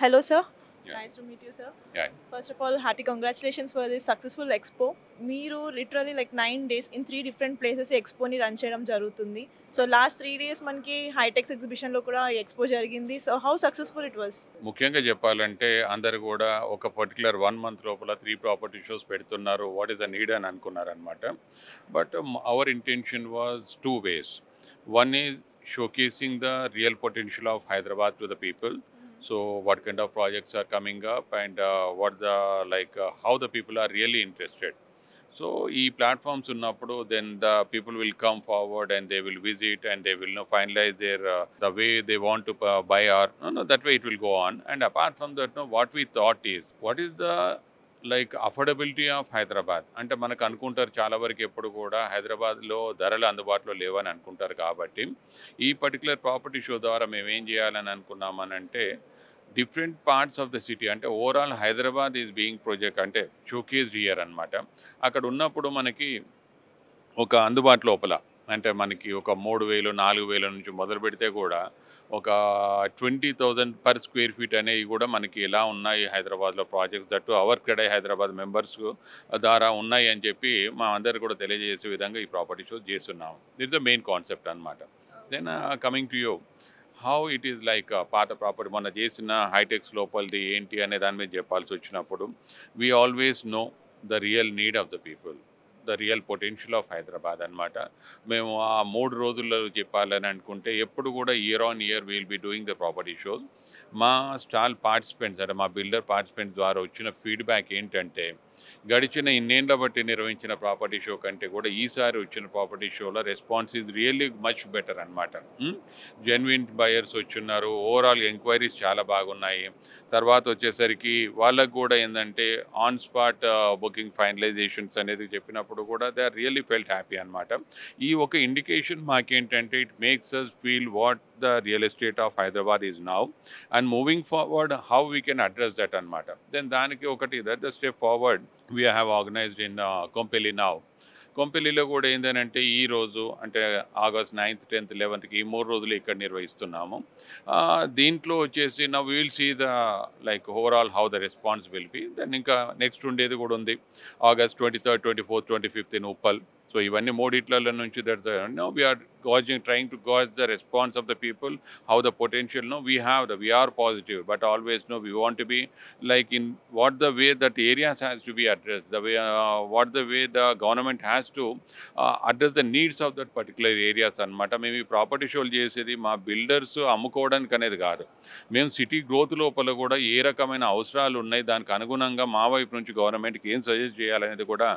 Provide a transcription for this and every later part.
Hello, sir. Yeah. Nice to meet you, sir. Yeah. First of all, hearty congratulations for this successful expo. మీరు literally like nine days in three different places ఎక్స్పోని run చేయడం జరుగుతుంది so last three days మనకి హైటెక్స్ ఎగ్జిబిషన్లో కూడా expo జరిగింది so how successful it was ముఖ్యంగా చెప్పాలంటే అందరు కూడా ఒక పర్టికులర్ వన్ మంత్ లోపల త్రీ ప్రాపర్టీ షోస్ పెడుతున్నారు వాట్ ఈస్ ద నీడ్ అని అనుకున్నారనమాట but our intention was two ways one is showcasing the real potential of Hyderabad to the people so what kind of projects are coming up and what the like how the people are really interested so ఈ platforms ఉన్నప్పుడు then the people will come forward and they will visit and they will know finalize their the way they want to buy or no that way it will go on and apart from that know what we thought is what is the like affordability of Hyderabad అంటే మనకు అనుకుంటారు చాలా వరకు ఎప్పుడు కూడా హైదరాబాద్లో ధరలు అందుబాటులో లేవని అనుకుంటారు కాబట్టి ఈ పర్టికులర్ ప్రాపర్టీ షో ద్వారా మేము ఏం చేయాలని అనుకున్నామనంటే different parts of the city. అంటే overall Hyderabad is being project అంటే షోకేజ్ ఇయర్ అనమాట అక్కడ ఉన్నప్పుడు మనకి ఒక అందుబాటు లోపల అంటే మనకి ఒక మూడు వేలు నాలుగు వేల నుంచి మొదలు పెడితే కూడా ఒక twenty thousand per square feet అనేవి కూడా మనకి ఎలా ఉన్నాయి హైదరాబాద్లో projects that our CREDAI Hyderabad members ద్వారా ఉన్నాయి అని చెప్పి మా అందరు కూడా తెలియజేసే విధంగా ఈ ప్రాపర్టీ షో చేస్తున్నాం దిస్ ద మెయిన్ కాన్సెప్ట్ అనమాట then coming to you how it is like పాత ప్రాపర్టీ మొన్న చేసిన హైటెక్స్ లోపలిది ఏంటి అనే దాని మీద చెప్పాల్సి వచ్చినప్పుడు we always know the real need of the people the real potential of Hyderabad అనమాట మేము ఆ మూడు రోజుల్లో చెప్పాలని అనుకుంటే ఎప్పుడు కూడా year on year we'll be doing the property shows మా స్టాల్ పార్టిసిపెంట్స్ అంటే మా బిల్డర్ పార్టిసిపెంట్స్ ద్వారా వచ్చిన ఫీడ్బ్యాక్ ఏంటంటే గడిచిన ఇన్నేళ్ళ బట్టి నిర్వహించిన ప్రాపర్టీ షో కంటే కూడా ఈసారి వచ్చిన ప్రాపర్టీ షోలో response is really much better అనమాట జెన్విన్ బయర్స్ వచ్చిన్నారు ఓవరాల్ ఎంక్వైరీస్ చాలా బాగున్నాయి. తర్వాత వచ్చేసరికి వాళ్ళకు కూడా ఏంటంటే ఆన్ స్పాట్ బుకింగ్ ఫైనలైజేషన్స్ అనేది చెప్పినప్పుడు కూడా they are really felt happy అనమాట ఈ ఒక ఇండికేషన్ మాకేంటంటే it makes us feel what the real estate of Hyderabad is now and moving forward how we can address that అనమాట దెన్ దానికి ఒకటి that the step forward we have organized in Kompally now కొంపెలిలో కూడా ఏంటంటే ఈ రోజు అంటే August ninth tenth లెవెన్త్కి ఈ మూడు రోజులు ఇక్కడ నిర్వహిస్తున్నాము. దీంట్లో వచ్చేసి నా will see the like overall how the response will be then ఇంకా నెక్స్ట్ ఉండేది కూడా ఉంది. August twenty third twenty fourth twenty fifth in Uppal so ఇవన్నీ మూడిట్లలో నుంచి that know we are gauging trying to gauge the response of the people how the potential know we have the we are positive but always know we want be like in what the way that areas has to be address the way what the way the government has to address the needs of that particular areas అనమాట మేము ఈ property షోలు చేసేది మా builders అమ్ముకోవడానికి అనేది కాదు. మేము సిటీ గ్రోత్ లోపల కూడా ఏ రకమైన అవసరాలు ఉన్నాయి దానికి అనుగుణంగా మా వైపు నుంచి గవర్నమెంట్కి ఏం సజెస్ట్ చేయాలనేది కూడా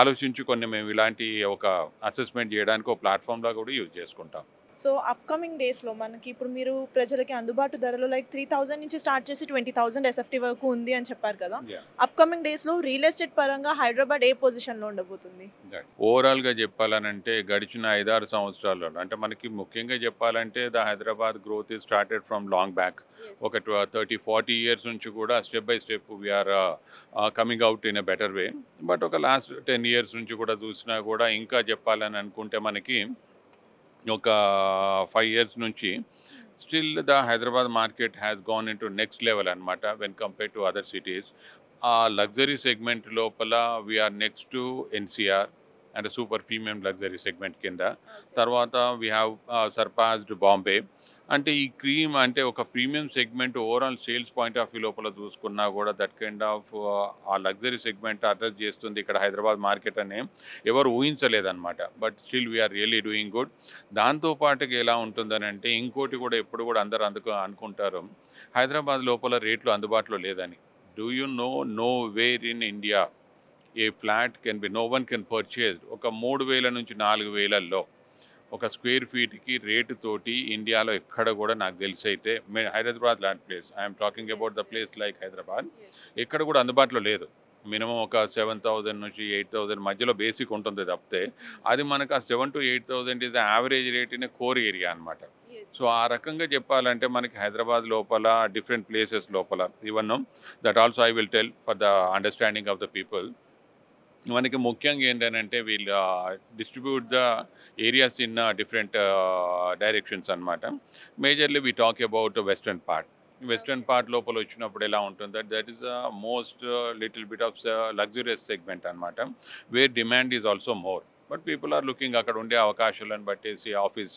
ఆలోచించి కొన్ని మేము ఇలాంటి ఒక అసెస్మెంట్ చేయడానికి ఒక ప్లాట్ఫామ్లా కూడా యూజ్ చేసుకుంటాం. సో అప్కమింగ్ డేస్లో మనకి ఇప్పుడు మీరు ప్రజలకి అందుబాటు ధరలో లైక్ త్రీ థౌజండ్ నుంచి స్టార్ట్ చేసి ట్వంటీ థౌసండ్ ఎస్ఎఫ్టీ వరకు ఉంది అని చెప్పారు కదా. అప్కమింగ్ డేస్లో రియల్ ఎస్టేట్ పరంగా హైదరాబాద్ ఏ పొజిషన్లో ఉండబోతుంది? ఓవరాల్గా చెప్పాలనంటే గడిచిన ఐదారు సంవత్సరాల్లో అంటే మనకి ముఖ్యంగా చెప్పాలంటే the Hyderabad growth is started from long back ఒక థర్టీ ఫార్టీ ఇయర్స్ నుంచి కూడా step by step we are coming out in a better way but ఒక లాస్ట్ టెన్ ఇయర్స్ నుంచి కూడా చూసినా కూడా ఇంకా చెప్పాలని అనుకుంటే మనకి ఒక ఫైవ్ ఇయర్స్ నుంచి still the Hyderabad market has gone in to next level అనమాట when compare to other cities ఆ లగ్జరీ సెగ్మెంట్ లోపల we are next to NCR and super premium luxury segment కింద. తర్వాత వీ హ్యావ్ సర్పాస్డ్ బాంబే అంటే ఈ cream అంటే ఒక premium segment overall sales point of view లోపల చూసుకున్నా కూడా దట్ కైండ్ ఆఫ్ ఆ లగ్జరీ సెగ్మెంట్ అడ్రస్ చేస్తుంది ఇక్కడ హైదరాబాద్ మార్కెట్ అని ఎవరు ఊహించలేదన్నమాట. But still we are really doing good. దాంతోపాటుకి ఎలా ఉంటుందని అంటే ఇంకోటి కూడా ఎప్పుడు కూడా అందరూ అందుకు అనుకుంటారు. హైదరాబాద్ లోపల రేట్లు అందుబాటులో లేదని. Do you know nowhere in India a flat can be no one can purchase ఒక మూడు వేల నుంచి నాలుగు వేలల్లో ఒక స్క్వేర్ ఫీట్కి రేటు తోటి ఇండియాలో ఎక్కడ కూడా నాకు తెలిసి అయితే మే హైదరాబాద్ లాంటి place. I'm talking about the place like Hyderabad. ఎక్కడ కూడా అందుబాటులో లేదు. మినిమం ఒక సెవెన్ థౌజండ్ నుంచి ఎయిట్ థౌజండ్ మధ్యలో బేసిక్ ఉంటుంది తప్పితే అది మనకు ఆ seven to eight thousand is average rate in core area అనమాట సో ఆ రకంగా చెప్పాలంటే మనకి హైదరాబాద్ లోపల డిఫరెంట్ ప్లేసెస్ లోపల even that also I will tell for the understanding of the people మనకి ముఖ్యంగా ఏంటంటే వీళ్ళు distribute the areas in different directions అనమాట majorly we talk about western part western part లోపల వచ్చినప్పుడు ఎలా ఉంటుంది that that is most little bit of luxurious segment అనమాట where demand is also more but people are looking అక్కడ ఉండే అవకాశాలను బట్టేసి ఆఫీస్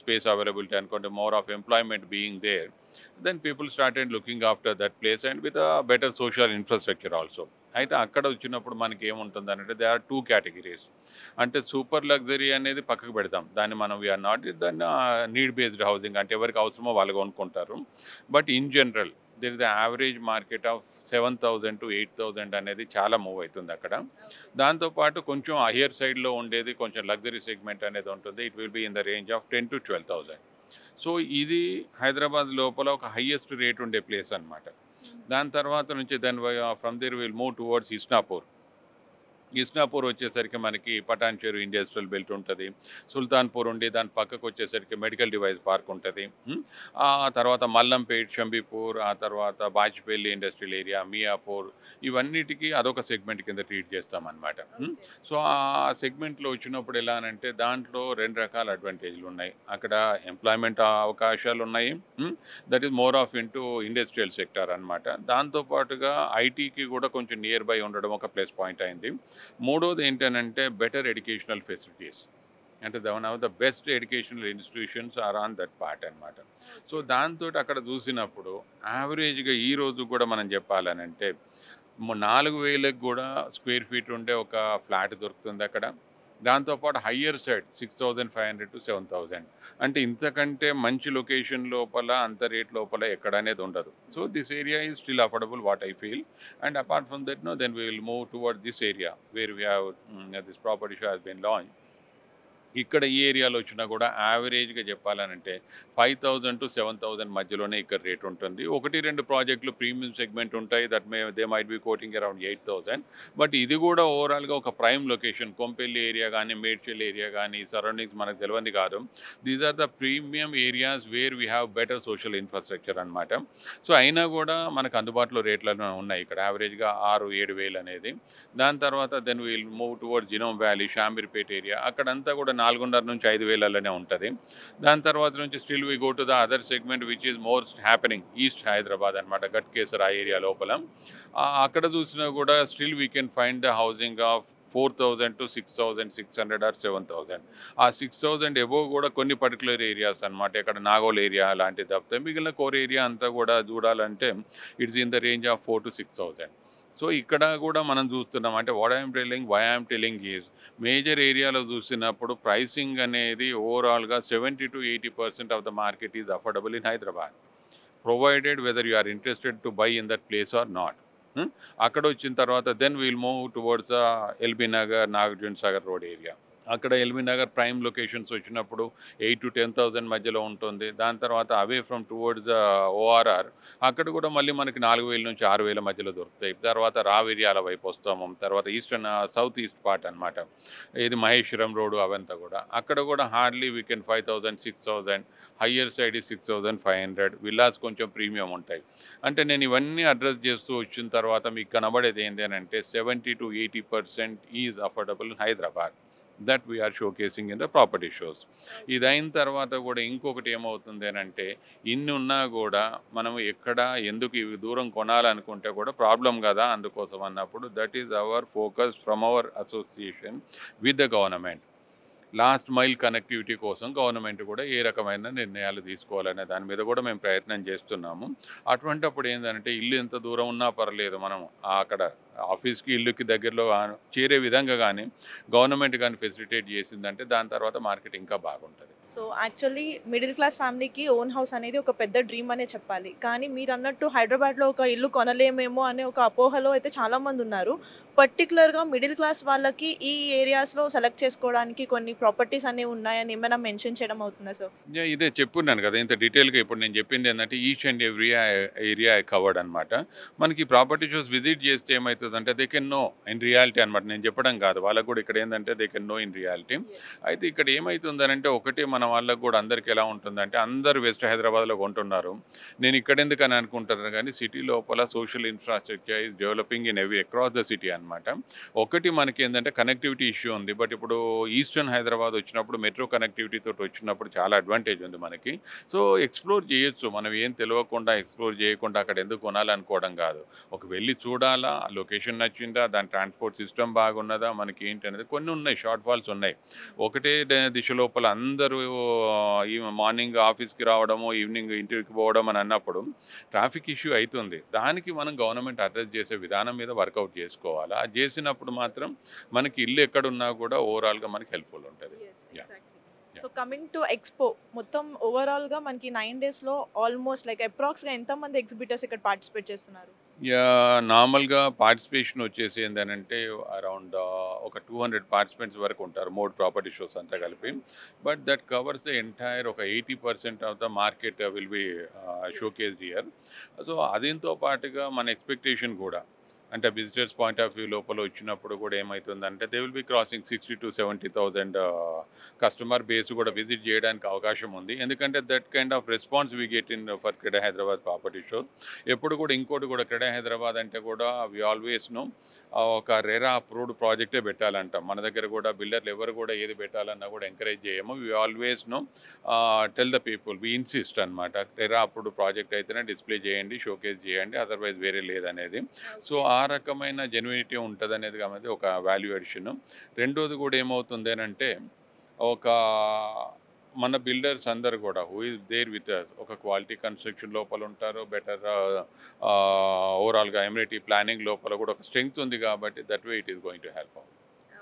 స్పేస్ అవైలబిలిటీ అనుకోండి more of employment being there then people started looking after that place and with better social infrastructure also అయితే అక్కడ వచ్చినప్పుడు మనకి ఏముంటుంది అంటే దే ఆర్ టూ కేటగిరీస్ అంటే సూపర్ లగ్జరీ అనేది పక్కకు పెడతాం. దాన్ని మనం వీఆర్ నాట్ దాన్ని నీడ్ బేస్డ్ హౌసింగ్ అంటే ఎవరికి అవసరమో వాళ్ళు కొనుక్కుంటారు. But in general there the average market of seven thousand to eight thousand అనేది చాలా మూవ్ అవుతుంది అక్కడ. దాంతోపాటు కొంచెం హయ్యర్ సైడ్లో ఉండేది కొంచెం లగ్జరీ సెగ్మెంట్ అనేది ఉంటుంది. It will be in the range of ten to twelve thousand so ఇది హైదరాబాద్ లోపల ఒక హయ్యెస్ట్ రేట్ ఉండే ప్లేస్ అనమాట దాని తర్వాత నుంచి then from there will move towards Isnapur Isnapur వచ్చేసరికి మనకి పటాన్చేరు ఇండస్ట్రియల్ బెల్ట్ ఉంటుంది. సుల్తాన్పూర్ ఉండి దాని పక్కకు వచ్చేసరికి మెడికల్ డివైస్ పార్క్ ఉంటుంది. ఆ తర్వాత మల్లంపేట్ షంబీపూర్ ఆ తర్వాత బాజ్పేలి ఇండస్ట్రియల్ ఏరియా మియాపూర్ ఇవన్నిటికీ అదొక సెగ్మెంట్ కింద ట్రీట్ చేస్తామన్నమాట. సో ఆ సెగ్మెంట్లో వచ్చినప్పుడు ఎలా అంటే దాంట్లో రెండు రకాల అడ్వాంటేజ్లు ఉన్నాయి. అక్కడ ఎంప్లాయ్మెంట్ అవకాశాలు ఉన్నాయి. That is more of into industrial sector అనమాట దాంతోపాటుగా ఐటీకి కూడా కొంచెం నియర్ బై ఉండడం ఒక ప్లస్ పాయింట్ అయింది. మూడోది ఏంటనంటే బెటర్ ఎడ్యుకేషనల్ ఫెసిలిటీస్ అంటే one of the best educational institutions are on that part అనమాట సో దాంతో అక్కడ చూసినప్పుడు యావరేజ్గా ఈ రోజు కూడా మనం చెప్పాలనంటే నాలుగు వేలకు కూడా స్క్వేర్ ఫీట్ ఉండే ఒక ఫ్లాట్ దొరుకుతుంది అక్కడ. దాంతోపాటు higher side six thousand five hundred to seven thousand. అంటే ఇంతకంటే మంచి లొకేషన్ లోపల అంత రేట్ లోపల ఎక్కడ అనేది ఉండదు. So this area is still affordable what I feel and apart from that no then we will move toward this area where we have this property show has been launch ఇక్కడ ఈ ఏరియాలో వచ్చినా కూడా యావరేజ్గా చెప్పాలనంటే five thousand to seven thousand మధ్యలోనే ఇక్కడ rate ఉంటుంది. ఒకటి రెండు ప్రాజెక్టులు ప్రీమియం సెగ్మెంట్ ఉంటాయి. That may they might be quoting around eight thousand but ఇది కూడా ఓవరాల్గా ఒక ప్రైమ్ లొకేషన్ కొంపెల్లి ఏరియా కానీ మేడ్చల్ ఏరియా కానీ సరౌండింగ్స్ మనకు తెలియని కాదు. These are the premium areas where we have better social infrastructure అనమాట సో అయినా కూడా మనకు అందుబాటులో రేట్లను ఉన్నాయి. ఇక్కడ యావరేజ్గా ఆరు ఏడు వేలు అనేది. దాని తర్వాత then we'll move toward genome valley Shamirpet area అక్కడంతా కూడా నాలుగున్నర నుంచి ఐదు వేలలోనే ఉంటుంది. దాని తర్వాత నుంచి still we go to the other segment which is more happening east Hyderabad అనమాట గట్కేసర్ ఆ ఏరియా లోపల. అక్కడ చూసినా కూడా still we can find the housing of four thousand to six thousand six hundred or seven thousand uh six thousand above కూడా కొన్ని particular areas అనమాట ఇక్కడ నాగోల్ ఏరియా లాంటిది తప్పితే మిగిలిన కోర్ ఏరియా అంతా కూడా చూడాలంటే it's in the range of four to six thousand so ఇక్కడ కూడా మనం చూస్తున్నాం అంటే what I'm telling why I'm telling is major ఏరియాలో చూసినప్పుడు ప్రైసింగ్ అనేది ఓవరాల్గా seventy to eighty percent of the market is affordable in Hyderabad provided whether you are interested to buy in that place or not అక్కడ వచ్చిన తర్వాత then we'll move towards LB Nagar Nagarjuna Sagar road area అక్కడ LB Nagar prime locations వచ్చినప్పుడు eight to ten thousand మధ్యలో ఉంటుంది. దాని తర్వాత away from towards ORR. అక్కడ కూడా మళ్ళీ మనకి నాలుగు వేల నుంచి ఆరు వేల మధ్యలో దొరుకుతాయి. తర్వాత రావేరియాల వైపు వస్తాము. తర్వాత ఈస్టర్న్ సౌత్ ఈస్ట్ పార్ట్ అనమాట ఇది మహేశ్వరం రోడ్డు అవంతా కూడా. అక్కడ కూడా hardly we can five thousand six thousand higher side six thousand five hundred. Villas కొంచెం ప్రీమియం ఉంటాయి. అంటే నేను ఇవన్నీ అడ్రస్ చేస్తూ వచ్చిన తర్వాత మీకు కనబడేది ఏంటి అంటే seventy to eighty percent is affordable Hyderabad. That we are showcasing in the property shows ఇది అయిన తర్వాత కూడా ఇంకొకటి ఏమవుతుంది అంటే ఇన్ని ఉన్నా కూడా మనం ఎక్కడ ఎందుకు ఇవి దూరం కొనాలనుకుంటే కూడా ప్రాబ్లం కదా అందుకోసం అన్నప్పుడు that is our focus from our association with the government last mile connectivity కోసం గవర్నమెంట్ కూడా ఏ రకమైన నిర్ణయాలు తీసుకోవాలనే దాని మీద కూడా మేము ప్రయత్నం చేస్తున్నాము. అటువంటప్పుడు ఏంటంటే ఇల్లు ఎంత దూరం ఉన్నా పర్లేదు మనం అక్కడ ఆఫీస్కి ఇల్లుకి దగ్గరలో చేరే విధంగా కానీ గవర్నమెంట్ కానీ ఫెసిలిటేట్ చేసిందంటే దాని తర్వాత మార్కెట్ ఇంకా బాగుంటుంది. సో యాక్చువల్లీ మిడిల్ క్లాస్ ఫ్యామిలీకి ఓన్ హౌస్ అనేది ఒక పెద్ద డ్రీమ్ అనే చెప్పాలి. కానీ మీరు అన్నట్టు హైదరాబాద్లో ఒక ఇల్లు కొనలేమేమో అనే ఒక అపోహలో అయితే చాలా మంది ఉన్నారు. పర్టికులర్గా మిడిల్ క్లాస్ వాళ్ళకి ఈ ఏరియాస్లో సెలెక్ట్ చేసుకోవడానికి కొన్ని ప్రాపర్టీస్ అనేవి ఉన్నాయని ఏమైనా మెన్షన్ చేయడం అవుతుందా సార్? ఇదే చెప్పున్నాను కదా ఇంత డీటెయిల్గా ఇప్పుడు నేను చెప్పింది ఏంటంటే each and every area covered అనమాట మనకి ప్రాపర్టీ షోస్ విజిట్ చేస్తే ఏమవుతుందంటే they can know in reality అనమాట నేను చెప్పడం కాదు వాళ్ళకు కూడా ఇక్కడ ఏంటంటే they can know in reality అయితే ఇక్కడ ఏమవుతుందనంటే ఒకటి మనం మన వాళ్ళకు కూడా అందరికి ఎలా ఉంటుందంటే అందరు వెస్ట్ హైదరాబాద్లో కొంటున్నారు. నేను ఇక్కడ ఎందుకు అని అనుకుంటున్నాను కానీ సిటీ లోపల social infrastructure is developing in every across the city అనమాట ఒకటి మనకి ఏంటంటే కనెక్టివిటీ ఇష్యూ ఉంది. బట్ ఇప్పుడు ఈస్టర్న్ హైదరాబాద్ వచ్చినప్పుడు మెట్రో కనెక్టివిటీ తోటి వచ్చినప్పుడు చాలా అడ్వాంటేజ్ ఉంది మనకి. సో ఎక్స్ప్లోర్ చేయొచ్చు. మనం ఏం తెలియకుండా ఎక్స్ప్లోర్ చేయకుండా అక్కడ ఎందుకు కొనాలనుకోవడం కాదు. ఒక వెళ్ళి చూడాలా లొకేషన్ నచ్చిందా దాని ట్రాన్స్పోర్ట్ సిస్టమ్ బాగున్నదా మనకి ఏంటి అనేది కొన్ని ఉన్నాయి షార్ట్ ఫాల్స్ ఉన్నాయి. ఒకటే దిశ లోపల అందరూ మార్నింగ్ ఆఫీస్కి రావడము ఈవినింగ్ ఇంటికి పోవడం అని అన్నప్పుడు ట్రాఫిక్ ఇష్యూ అవుతుంది దానికి మనం గవర్నమెంట్ అడ్రస్ చేసే విధానం మీద వర్కౌట్ చేసుకోవాలి? అది చేసినప్పుడు మాత్రం మనకి ఇల్లు ఎక్కడున్నా కూడా ఓవరాల్గా మనకి హెల్ప్ఫుల్ ఉంటుంది. సో కమింగ్ టు ఎక్స్పో మొత్తం ఓవరాల్గా మనకి నైన్ డేస్లో ఆల్మోస్ట్ లైక్ అప్రాక్స్గా ఎంత మంది ఎగ్జిబిటర్స్ ఇక్కడ పార్టిసిపేట్ చేస్తున్నారు? నార్మల్గా పార్టిసిపేషన్ వచ్చేసి ఏంటంటే అరౌండ్ ఒక టూ హండ్రెడ్ పార్టిసిపెంట్స్ వరకు ఉంటారు మోడ్ ప్రాపర్టీ షోస్ అంతా కలిపి. But that covers the entire ఒక eighty percent of the market will be showcase year so అదింతో పాటుగా మన ఎక్స్పెక్టేషన్ కూడా అంటే విజిటర్స్ పాయింట్ ఆఫ్ వ్యూ లోపల వచ్చినప్పుడు కూడా ఏమవుతుందంటే they will be crossing sixty to seventy thousand customer base కూడా విజిట్ చేయడానికి అవకాశం ఉంది. ఎందుకంటే that kind of response we get in for CREDAI Hyderabad property show ఎప్పుడు కూడా ఇంకోటి కూడా క్రీడా హైదరాబాద్ అంటే కూడా వి ఆల్వేస్ నో ఒక రెరా అప్రూవ్డ్ ప్రాజెక్టే పెట్టాలంటాం. మన దగ్గర కూడా బిల్డర్లు ఎవరు కూడా ఏది పెట్టాలన్నా కూడా ఎంకరేజ్ చేయము. We always know tell the people we insist అనమాట రెరా అప్రూవ్డ్ ప్రాజెక్ట్ అయితేనే డిస్ప్లే చేయండి షోకేస్ చేయండి అదర్వైజ్ వేరే లేదనేది. సో ఆ రకమైన జెన్యునిటీ ఉంటుంది అనేది అనేది ఒక వాల్యూ అడిషన్ రెండోది కూడా ఏమవుతుంది అంటే ఒక మన బిల్డర్స్ అందరు కూడా హూ ఇస్ దేర్ విత్ ఒక క్వాలిటీ కన్స్ట్రక్షన్ లోపల ఉంటారు బెటర్ ఓవరాల్గా ఎమ్యూనిటీ ప్లానింగ్ లోపల కూడా ఒక స్ట్రెంగ్త్ ఉంది కాబట్టి that way it is going to help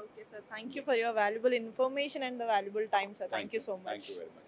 okay sir thank you for your valuable information and the valuable time sir thank you so thank you very much